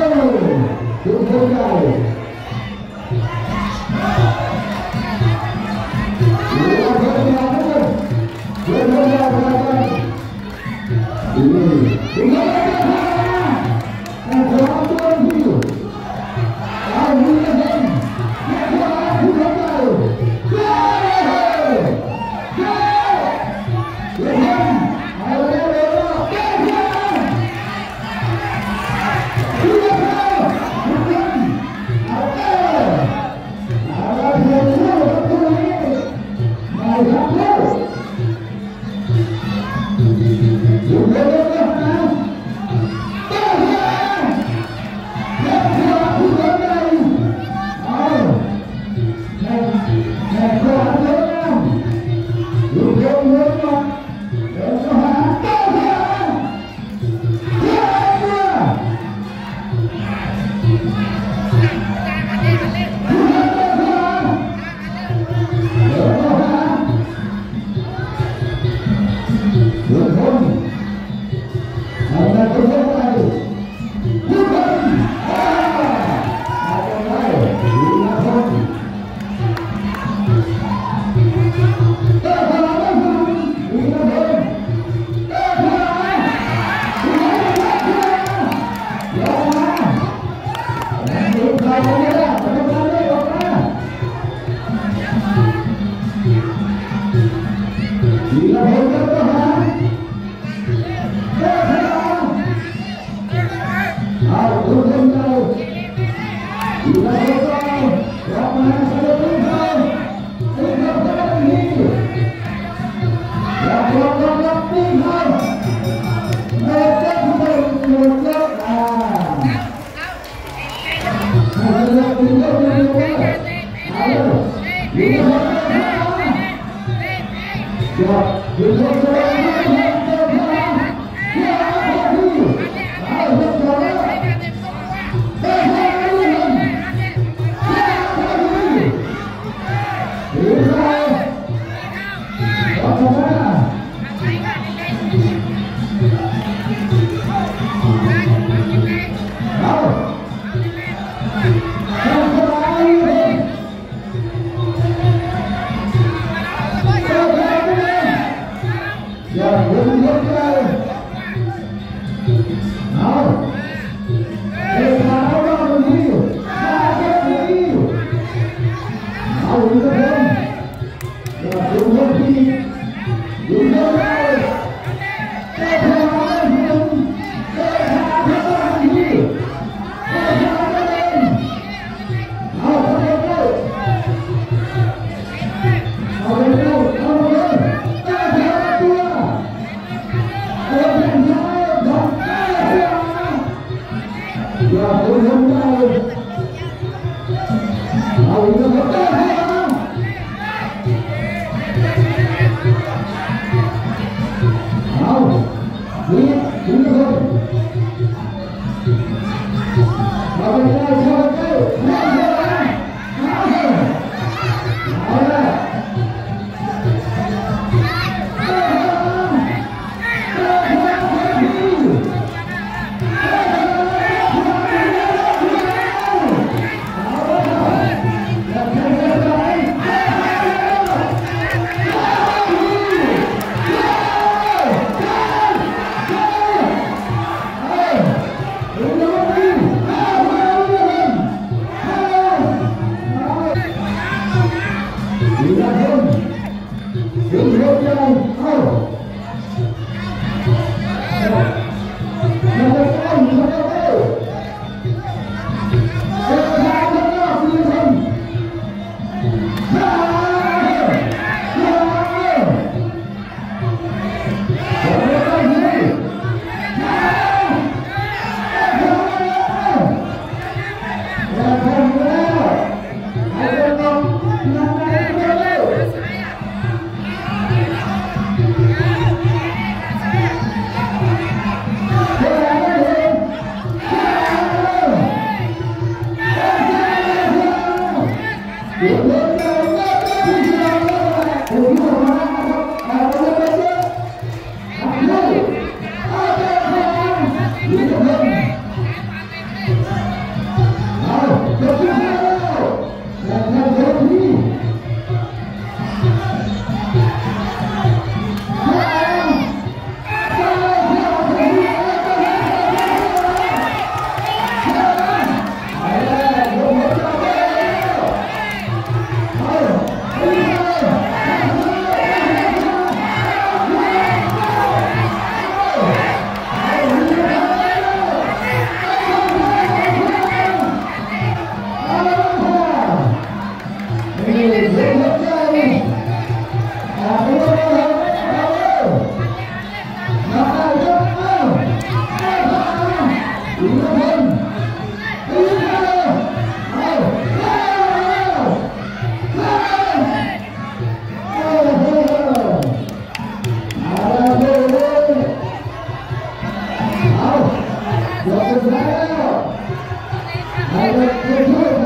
Marcelo, do Rio Yeah. Thank you. ดี ห